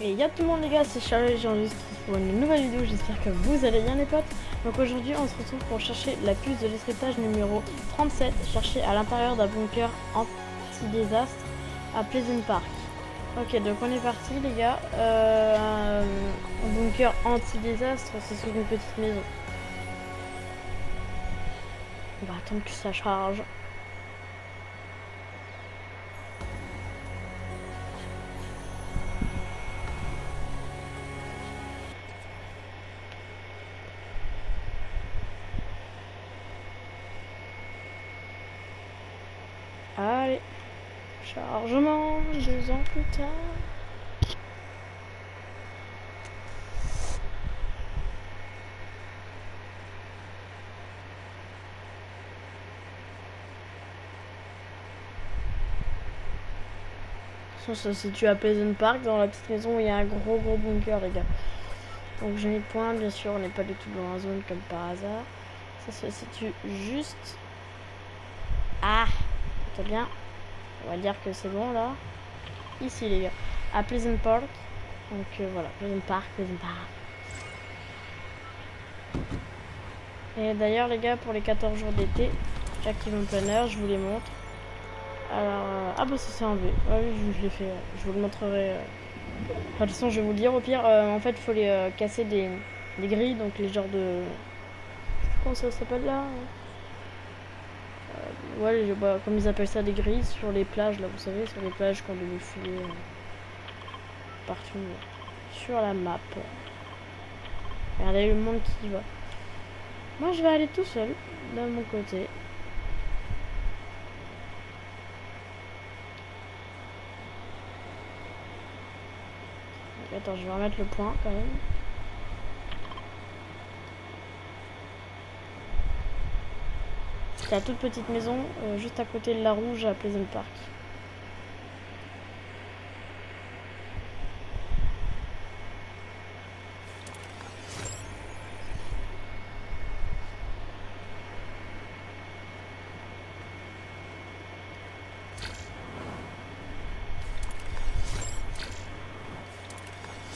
Et y'a tout le monde les gars, c'est Charlie, j'enregistre pour une nouvelle vidéo, j'espère que vous allez bien les potes. Donc aujourd'hui on se retrouve pour chercher la puce de l'escriptage numéro 37, cherchée à l'intérieur d'un bunker anti-désastre à Pleasant Park. Ok donc on est parti les gars, euh, un bunker anti-désastre, c'est sur une petite maison. On va attendre que ça charge. Allez, chargement deux ans plus tard. Ça se situe à Pleasant Park, dans la petite maison où il y a un gros gros bunker, les gars. Donc j'ai mis point, bien sûr, on n'est pas du tout dans la zone comme par hasard. Ça se situe juste. Ah, c'est bien. On va dire que c'est bon là. Ici, les gars, à Pleasant Park. Donc euh, voilà, Pleasant Park, Pleasant Park. Et d'ailleurs, les gars, pour les 14 jours d'été, j'active mon planner, je vous les montre. Alors, euh, ah bah ça enlevé. Ah oui, je, je l'ai fait. Je vous le montrerai. euh. De toute façon, je vais vous le dire. Au pire, euh, en fait, il faut les casser des, des grilles, donc les genres de. Comment ça s'appelle là Ouais, bah, comme ils appellent ça, des grilles sur les plages, là, vous savez, sur les plages quand on les filer euh, partout sur la map. Regardez le monde qui va. Moi, je vais aller tout seul, de mon côté. Attends, je vais remettre le point quand même. C'est la toute petite maison euh, juste à côté de la rouge à Pleasant Park.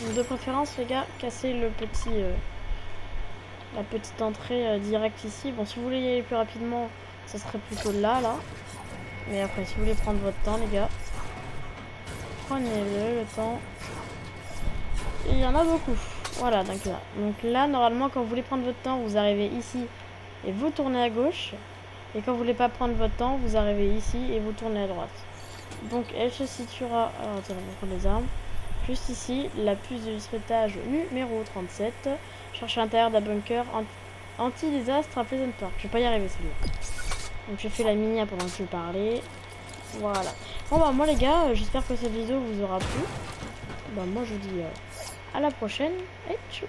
De préférence, les gars, cassez le petit, euh, la petite entrée euh, directe ici. Bon, si vous voulez y aller plus rapidement, ça serait plutôt là, là. Mais après, si vous voulez prendre votre temps, les gars, prenez-le, le temps. Il y en a beaucoup. Voilà, donc là. Donc là, normalement, quand vous voulez prendre votre temps, vous arrivez ici et vous tournez à gauche. Et quand vous voulez pas prendre votre temps, vous arrivez ici et vous tournez à droite. Donc elle se situera... Alors, attends, on va prendre les armes. Juste ici, la puce de discrétage numéro 37. Cherche à l'intérieur d'un bunker an- anti-désastre à Pleasant Park. Je vais pas y arriver celui-là. Donc j'ai fait la mini pendant que je parlais. Voilà. Bon bah moi les gars, euh, j'espère que cette vidéo vous aura plu. Bah moi je vous dis euh, à la prochaine et tchuss